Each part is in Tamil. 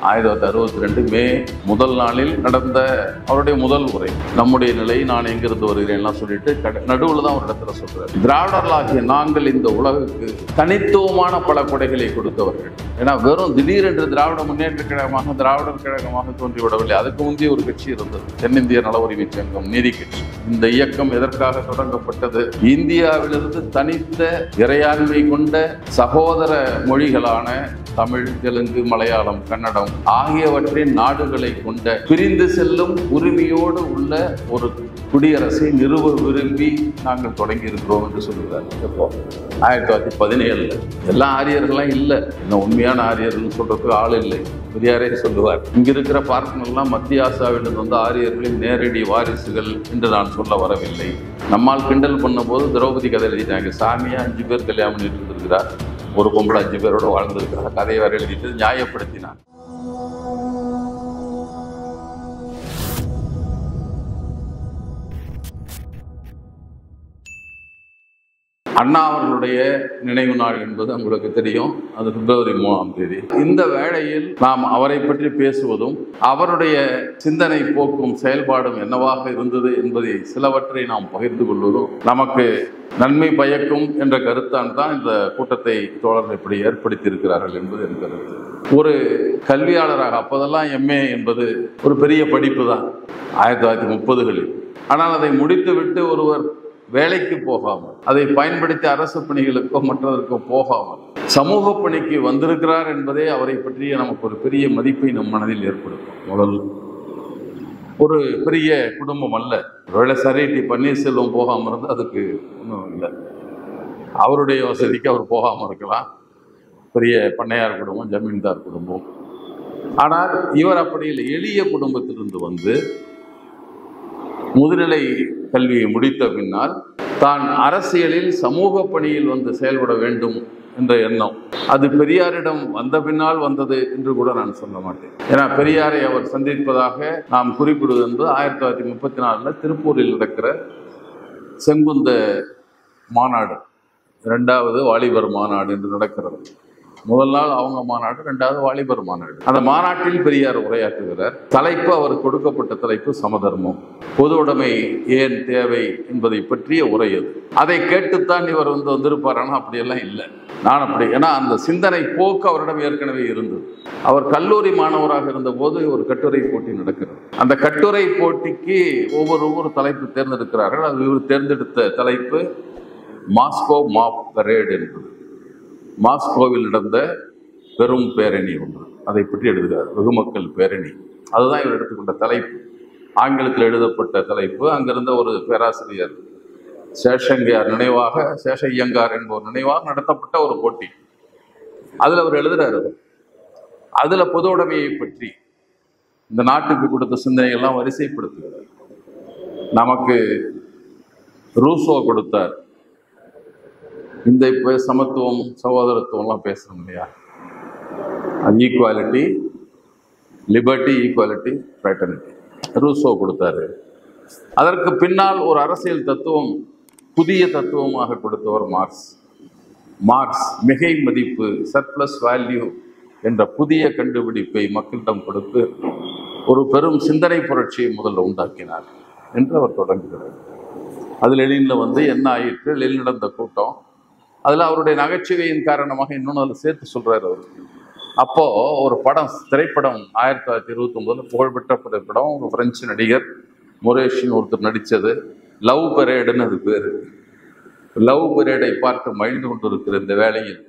ஆயிரத்தி தொள்ளாயிரத்தி அறுபத்தி ரெண்டு மே முதல் நாளில் நடந்த அவருடைய முதல் உரை. நம்முடைய நிலை நான் எங்கிருந்து வருகிறேன்லாம் சொல்லிட்டு கட- தான் ஒரு இடத்துல சொல்றாரு. திராவிடர்களாகிய நாங்கள் இந்த உலகுக்கு தனித்துவமான பல கொடைகளை கொடுத்தவர்கள். ஏன்னா வெறும் திடீரென்று திராவிட முன்னேற்ற கழகமாக திராவிடர் கழகமாக தோன்றிவிடவில்லை. அதுக்கு முந்தைய ஒரு கட்சி இருந்தது. தென்னிந்திய நல உரிமை சங்கம் நீதி கட்சி. இந்த இயக்கம் எதற்காக தொடங்கப்பட்டது? இந்தியாவிலிருந்து தனித்த இறையாண்மை கொண்ட சகோதர மொழிகளான தமிழ் தெலுங்கு மலையாளம் கன்னடம் ஆகியவற்றின் நாடுகளை கொண்ட பிரிந்து செல்லும் உரிமையோடு உள்ள ஒரு குடியரசை நிறுவ விரும்பி நாங்கள் தொடங்கி இருக்கிறோம் என்று சொல்லுகிறார். எப்போ? ஆயிரத்தி தொள்ளாயிரத்தி பதினேழுல எல்லா ஆரியர்கள்லாம் இல்லை. இன்னும் உண்மையான ஆரியர்கள்னு சொல்றதுக்கு ஆள் இல்லை. பெரியாரே சொல்லுவார். இங்க இருக்கிற பார்க்கனெல்லாம் மத்திய ஆசாவிலிருந்து வந்த ஆரியர்களின் நேரடி வாரிசுகள் என்று நான் சொல்ல வரவில்லை. நம்மால் கிண்டல் பண்ணும்போது திரௌபதி கதை எழுதிட்டாங்க. சாமியா அஞ்சு பேர் கல்யாணம் பண்ணிட்டு இருந்திருக்கிறார். ஒரு பொம்பளை அஞ்சு பேரோட வாழ்ந்திருக்கிறார். கதையை வர எழுதிட்டு நியாயப்படுத்தினார். அண்ணா அவர்களுடைய நினைவு நாள் என்பது உங்களுக்கு தெரியும். அது பிப்ரவரி மூணாம் தேதி. இந்த வேளையில் நாம் அவரை பற்றி பேசுவதும் அவருடைய சிந்தனை போக்கும் செயல்பாடும் என்னவாக இருந்தது என்பதை சிலவற்றை நாம் பகிர்ந்து கொள்வதும் நமக்கு நன்மை பயக்கும் என்ற கருத்தான் தான் இந்த கூட்டத்தை தோழர்கள் இப்படி ஏற்படுத்தியிருக்கிறார்கள் என்பது என் கருத்து. ஒரு கல்வியாளராக அப்போதெல்லாம் எம்ஏ என்பது ஒரு பெரிய படிப்பு தான் ஆயிரத்தி தொள்ளாயிரத்தி முப்பதுகளில். ஆனால் அதை முடித்துவிட்டு ஒருவர் வேலைக்கு போகாமல் அதை பயன்படுத்தி அரசு பணிகளுக்கோ மற்றதற்கோ போகாமல் சமூக பணிக்கு வந்திருக்கிறார் என்பதே அவரை பற்றிய நமக்கு ஒரு பெரிய மதிப்பை நம் மனதில் ஏற்படுத்தும். முதல் ஒரு பெரிய குடும்பம் அல்ல. ஒருவேளை சரைட்டி பன்னீர்செல்வம் போகாமல் இருந்து அதுக்கு ஒன்றும் இல்லை. அவருடைய வசதிக்கு அவர் போகாமல் இருக்கலாம். பெரிய பண்ணையார் குடும்பம் ஜமீன்தார் குடும்பம். ஆனால் இவர் அப்படி இல்லை. எளிய குடும்பத்திலிருந்து வந்து முதுநிலை கல்வியை முடித்த பின்னால் தான் அரசியலில் சமூக பணியில் வந்து செயல்பட வேண்டும் என்ற எண்ணம். அது பெரியாரிடம் வந்த பின்னால் வந்தது என்று கூட நான் சொல்ல மாட்டேன். ஏன்னா பெரியாரை அவர் சந்திப்பதாக நாம் குறிப்பிடுவது என்பது ஆயிரத்தி தொள்ளாயிரத்தி முப்பத்தி நாலில் திருப்பூரில் நடக்கிற செங்குந்த மாநாடு இரண்டாவது வாலிபர் மாநாடு என்று நடக்கிறது. முதல் நாள் அவங்க மாநாடு ரெண்டாவது வாலிபர் மாநாடு. அந்த மாநாட்டில் பெரியார் உரையாற்றுகிறார் தலைப்பு அவர் கொடுக்கப்பட்ட தலைப்பு சமதர்மம். பொது உடைமை ஏன் தேவை என்பதை பற்றிய உரை அது. அதை கேட்டுத்தான் இவர் வந்து வந்திருப்பார் ஆனால் அப்படியெல்லாம் இல்லை. நான் அப்படி ஏன்னா அந்த சிந்தனை போக்கு அவரிடம் ஏற்கனவே இருந்தது. அவர் கல்லூரி மாணவராக இருந்தபோது ஒரு கட்டுரை போட்டி நடக்கிறது. அந்த கட்டுரை போட்டிக்கு ஒவ்வொரு ஒவ்வொரு தலைப்பு தேர்ந்தெடுக்கிறார்கள். அது இவர் தேர்ந்தெடுத்த தலைப்பு மாஸ்கோ மாப் பரேட் என்பது. மாஸ்கோவில் நடந்த பெரும் பேரணி ஒன்று. அதை பற்றி எழுதுகிறார் வெகுமக்கள் பேரணி. அதுதான் இவர் எடுத்துக்கொண்ட தலைப்பு. ஆங்கிலத்தில் எழுதப்பட்ட தலைப்பு. அங்கிருந்த ஒரு பேராசிரியர் சேஷங்கையார் நினைவாக சேஷையங்கார் என்பவர் நினைவாக நடத்தப்பட்ட ஒரு போட்டி. அதில் அவர் எழுதுறாரு அதில் பொது உடைமையை பற்றி இந்த நாட்டுக்கு கொடுத்த சிந்தனைகள்லாம் வரிசைப்படுத்துகிறார். நமக்கு ரூசோ கொடுத்தார். இந்த இப்போ சமத்துவம் சகோதரத்துவம்லாம் பேசுகிறோம் இல்லையா? அது equality liberty equality fraternity Rousseau கொடுத்தாரு. அதற்கு பின்னால் ஒரு அரசியல் தத்துவம் புதிய தத்துவமாக கொடுத்தவர் மார்க்ஸ். மார்க்ஸ் மிகை மதிப்பு சர்ப்ளஸ் வேல்யூ என்ற புதிய கண்டுபிடிப்பை மக்களிடம் கொடுத்து ஒரு பெரும் சிந்தனை புரட்சியை முதல்ல உண்டாக்கினார் என்று அவர் தொடங்குகிறார். அதில் லெனினில் வந்து என்ன ஆயிற்று? எழில் நடந்த கூட்டம் அதில் அவருடைய நகைச்சுவையின் காரணமாக இன்னொன்று அதில் சேர்த்து சொல்கிறார் அவர். அப்போது ஒரு படம் திரைப்படம் ஆயிரத்தி தொள்ளாயிரத்தி இருபத்தொம்போதில் புகழ்பெற்ற திரைப்படம் ஒரு பிரெஞ்சு நடிகர் முரேஷின் ஒருத்தர் நடித்தது லவ் பெரேடுன்னு அது பேர். லவ் பெரேடை பார்த்து மகிழ்ந்து கொண்டிருக்கிற இந்த வேளையில்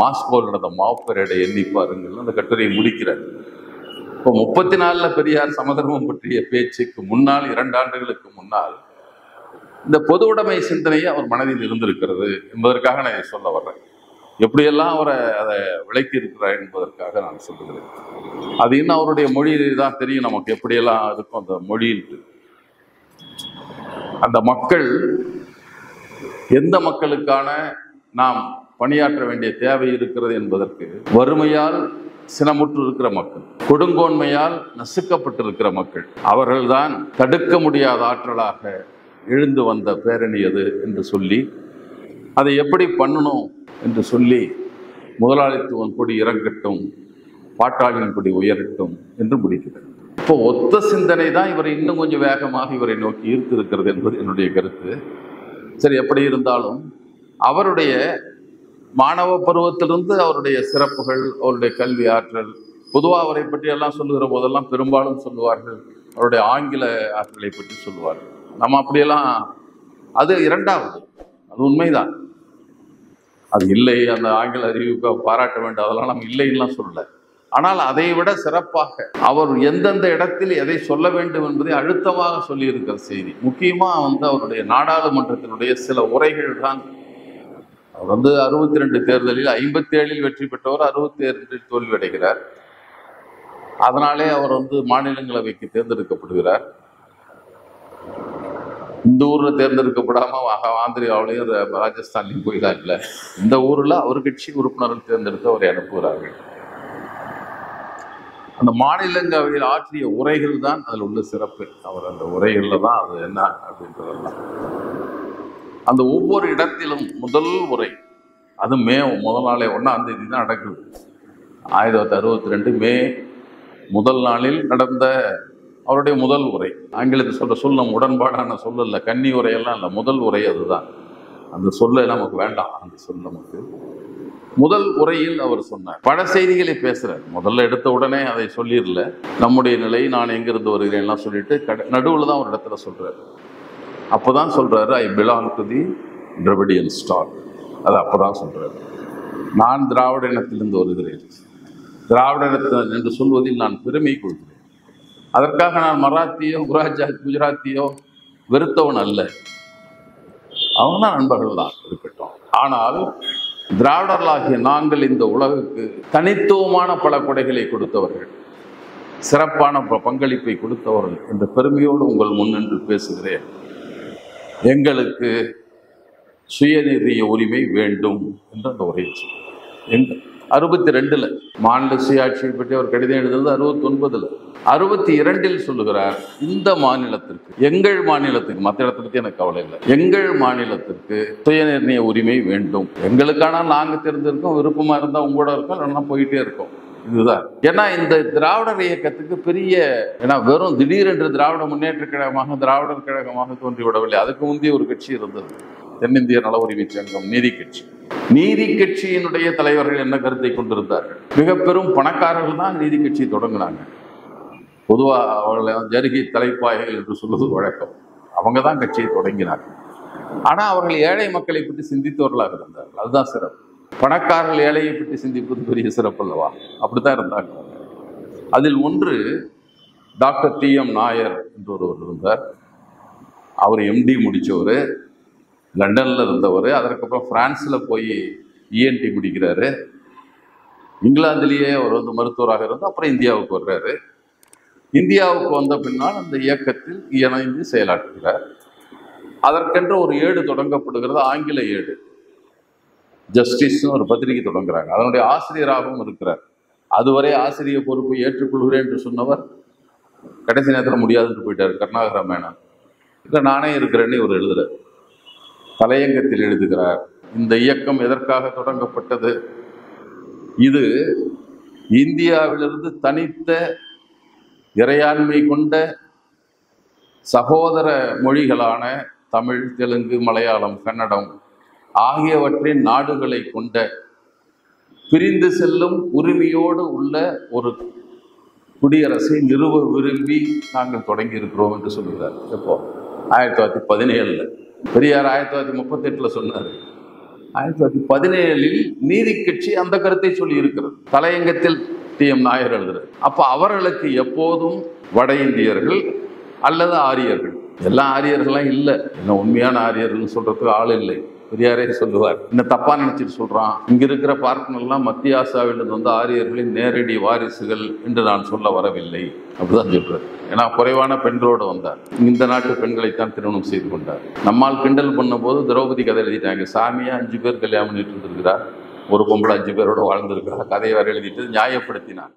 மாஸ்கோவில் நடந்த மாவ் பெரேடை எண்ணி பாருங்கள் அந்த கட்டுரையை முடிக்கிறார். இப்போ முப்பத்தி நாலில் பெரியார் சமதர்மம் பற்றிய பேச்சுக்கு முன்னால் இரண்டு ஆண்டுகளுக்கு முன்னால் இந்த பொது உடைமை சிந்தனையை அவர் மனதில் இருந்திருக்கிறது என்பதற்காக நான் சொல்ல வர்றேன். எப்படியெல்லாம் அவரை அதை விளக்கி இருக்கிறார் என்பதற்காக நான் சொல்லுகிறேன். அது இன்னும் அவருடைய மொழியிலே தான் தெரியும் நமக்கு எப்படியெல்லாம் இருக்கும் அந்த மொழின்ட்டு அந்த மக்கள் எந்த மக்களுக்கான நாம் பணியாற்ற வேண்டிய தேவை இருக்கிறது என்பதற்கு வறுமையால் சினமுற்று இருக்கிற மக்கள் கொடுங்கோன்மையால் நசுக்கப்பட்டிருக்கிற மக்கள் அவர்கள்தான் தடுக்க முடியாத ஆற்றலாக எழுந்து வந்த பேரணி அது என்று சொல்லி அதை எப்படி பண்ணணும்? என்று சொல்லி முதலாளித்துவம் கொடி இறங்கட்டும் பாட்டாளியின் கொடி உயரட்டும் என்று முடிக்கிறது இப்போ ஒத்த சிந்தனை தான் இவரை இன்னும் கொஞ்சம் வேகமாக இவரை நோக்கி ஈர்த்திருக்கிறது என்பது என்னுடைய கருத்து. சரி எப்படி இருந்தாலும் அவருடைய மாணவ பருவத்திலிருந்து அவருடைய சிறப்புகள் அவருடைய கல்வி ஆற்றல் பொதுவாக அவரை பற்றி எல்லாம் சொல்லுகிற போதெல்லாம் பெரும்பாலும் சொல்லுவார்கள் அவருடைய ஆங்கில ஆற்றலை பற்றி சொல்லுவார்கள். நம்ம அப்படியெல்லாம் அது இரண்டாவது. அது உண்மைதான். அது இல்லை அந்த ஆங்கில அறிவிப்பை பாராட்ட வேண்டும் அதெல்லாம் நம்ம இல்லைன்னுலாம் சொல்லலை. ஆனால் அதை விட சிறப்பாக அவர் எந்தெந்த இடத்தில் எதை சொல்ல வேண்டும் என்பதை அழுத்தமாக சொல்லியிருக்கிற செய்தி. முக்கியமாக வந்து அவருடைய நாடாளுமன்றத்தினுடைய சில உரைகள் தான். அவர் வந்து அறுபத்தி ரெண்டு தேர்தலில் ஐம்பத்தி ஏழில் வெற்றி பெற்றவர் அறுபத்தி ஏழில் தோல்வி அடைகிறார் அதனாலே அவர் வந்து மாநிலங்களவைக்கு தேர்ந்தெடுக்கப்படுகிறார். இந்த ஊரில் தேர்ந்தெடுக்கப்படாமல் ஆக- ஆந்திராவிலையும் ராஜஸ்தான்லையும் போயிடலாம் இல்லை இந்த ஊரில் அவர் கட்சி உறுப்பினர்கள் தேர்ந்தெடுத்து அவரை அனுப்புகிறார்கள். அந்த மாநிலங்களவையில் ஆற்றிய உரைகள் தான் அதில் உள்ள சிறப்பு. அவர் அந்த உரைகளில் தான் அது என்ன அப்படின்றதெல்லாம். அந்த ஒவ்வொரு இடத்திலும் முதல் உரை அது மே முதல் நாளே ஒன்றாம் தேதி தான் நடக்குது. ஆயிரத்தி தொள்ளாயிரத்தி அறுபத்தி ரெண்டு மே முதல் நாளில் நடந்த அவருடைய முதல் உரை. ஆங்கிலத்தில் சொல்ற சொல் நம்ம உடன்பாடான சொல் இல்லை கன்னி உரையெல்லாம் இல்லை. முதல் உரை அதுதான். அந்த சொல்ல நமக்கு வேண்டாம். அந்த சொல் நமக்கு. முதல் உரையில் அவர் சொன்னார். பல செய்திகளை பேசுறார். முதல்ல எடுத்த உடனே அதை சொல்லிடல. நம்முடைய நிலை நான் எங்கிருந்து வருகிறேன் எல்லாம் சொல்லிட்டு கட நடுவில் தான் ஒரு இடத்துல சொல்றாரு. அப்போதான் சொல்றாரு I belong to the Dravidian stock அது அப்போதான் சொல்றாரு. நான் திராவிட இனத்திலிருந்து வருகிறேன். திராவிட இனத்தில் என்று சொல்வதில் நான் பெருமை கொள்கிறேன். அதற்காக நான் மராத்தியோ குராஜா குஜராத்தியோ வெறுத்தவன் அல்ல. அவங்க தான் நண்பர்கள் தான் இருக்கட்டும். ஆனால் திராவிடர்களாகிய நாங்கள் இந்த உலகுக்கு தனித்துவமான பல கொடைகளை கொடுத்தவர்கள் சிறப்பான ப- பங்களிப்பை கொடுத்தவர்கள் என்ற பெருமையோடு உங்கள் முன்னின்று பேசுகிறேன். எங்களுக்கு சுயநிதிய உரிமை வேண்டும் என்று அந்த உரையில் எங்கள் அறுபத்தி ரெண்டில் மாநில சுயாட்சியை பற்றி அவர் கடிதம் எழுதுறது அறுபத்தி ஒன்பதில் அறுபத்தி இரண்டில் சொல்லுகிறார் இந்த மாநிலத்திற்கு எங்கள் மாநிலத்துக்கு மற்ற இடத்த பற்றி எனக்கு கவலை இல்லை. எங்கள் மாநிலத்திற்கு சுயநிர்ணய உரிமை வேண்டும். எங்களுக்கான நாங்கள் தெரிஞ்சிருக்கோம் விருப்பமாக இருந்தால் உங்களோட இருக்கோம் இல்லைன்னா போயிட்டே இருக்கோம். இதுதான். ஏன்னா இந்த திராவிடர் இயக்கத்துக்கு பெரிய ஏன்னா வெறும் திடீரென்று திராவிட முன்னேற்ற கழகமாக திராவிடர் கழகமாக தோன்றிவிடவில்லை. அதுக்கு முந்தைய ஒரு கட்சி இருந்தது. தென்னிந்திய நல உரிமை சங்கம் நீதி கட்சி. நீதி கட்சியினுடைய தலைவர்கள் என்ன கருத்தை கொண்டிருந்தார்கள்? மிக பெரும் பணக்காரர்கள் தான் நீதி கட்சியை தொடங்கினாங்க. பொதுவாக அவர்களை ஜருகி தலைப்பாய்கள் என்று சொல்வது வழக்கம். அவங்க தான் கட்சியை தொடங்கினாங்க ஆனால் அவர்கள் ஏழை மக்களை பற்றி சிந்தித்தவர்களாக இருந்தார்கள். அதுதான் சிறப்பு. பணக்காரர்கள் ஏழையை பற்றி சிந்திப்பது பெரிய சிறப்பு அல்லவா? அப்படித்தான் இருந்தாங்க. அதில் ஒன்று டாக்டர் டி எம் நாயர் என்று ஒருவர் இருந்தார். அவர் எம்டி முடித்தவர் லண்டனில் இருந்தவர். அதற்கப்புறம் ஃப்ரான்ஸில் போய் இஎன்டி முடிக்கிறாரு. இங்கிலாந்துலேயே அவர் வந்து மருத்துவராக இருந்து அப்புறம் இந்தியாவுக்கு வர்றாரு. இந்தியாவுக்கு வந்த பின்னால் அந்த இயக்கத்தில் இணைந்து செயலாற்றுகிறார். அதற்கென்று ஒரு ஏடு தொடங்கப்படுகிறது. ஆங்கில ஏடு. ஜஸ்டிஸ்னு ஒரு பத்திரிகை தொடங்குறாங்க. அதனுடைய ஆசிரியராகவும் இருக்கிறார். அதுவரை ஆசிரியர் பொறுப்பை ஏற்றுக்கொள்கிறேன் என்று சொன்னவர் கடைசி நேரத்தில் முடியாதுன்னு போயிட்டார் கருணாகர மேனன் இல்லை நானே இருக்கிறேன்னு இவர் எழுதுறாரு. தலையங்கத்தில் எழுதுகிறார். இந்த இயக்கம் எதற்காக தொடங்கப்பட்டது? இது இந்தியாவிலிருந்து தனித்த இறையாண்மை கொண்ட சகோதர மொழிகளான தமிழ் தெலுங்கு மலையாளம் கன்னடம் ஆகியவற்றின் நாடுகளை கொண்ட பிரிந்து செல்லும் உரிமையோடு உள்ள ஒரு குடியரசை நிறுவ விரும்பி நாங்கள் தொடங்கி இருக்கிறோம் என்று சொல்லுகிறார். எப்போ? ஆயிரத்தி தொள்ளாயிரத்தி பதினேழில். பெரியார் ஆயிரத்தி தொள்ளாயிரத்தி முப்பத்தெட்டில் சொன்னார். ஆயிரத்தி தொள்ளாயிரத்தி பதினேழில் நீதி கட்சி அந்த கருத்தை சொல்லி இருக்கிறது. தலையங்கத்தில் டி எம் நாயர் எழுதுறது அப்போ அவர்களுக்கு எப்போதும் வட இந்தியர்கள் அல்லது ஆரியர்கள். எல்லா ஆரியர்கள்லாம் இல்லை. என்ன உண்மையான ஆரியர்கள்னு சொல்றதுக்கு ஆள் இல்லை. பெரியாரே சொல்லுவார். என்ன தப்பா நினைச்சிட்டு சொல்றான்? இங்க இருக்கிற பார்ப்பனர்லாம் மத்திய ஆசாவிலிருந்து வந்த ஆரியர்களின் நேரடி வாரிசுகள் என்று நான் சொல்ல வரவில்லை. அப்படிதான் சொல்றாரு. ஏன்னா குறைவான பெண்களோடு வந்தார். இந்த நாட்டு பெண்களைத்தான் திருமணம் செய்து கொண்டார். நம்மால் கிண்டல் பண்ணும்போது திரௌபதி கதை எழுதிட்டாங்க. சாமியா அஞ்சு பேர் கல்யாணம் பண்ணிட்டு இருந்திருக்கிறார். ஒரு பொம்பளை அஞ்சு பேரோட வாழ்ந்திருக்கிறா கதையை வேற எழுதிட்டு நியாயப்படுத்தினார்.